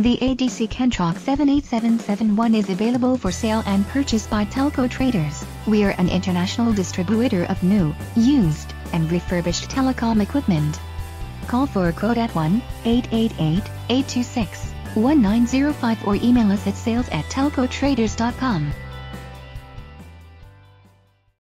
The ADC Kentrox 78771 is available for sale and purchase by Telco Traders. We are an international distributor of new, used, and refurbished telecom equipment. Call for a quote at 1-888-826-1905 or email us at sales at telcotraders.com.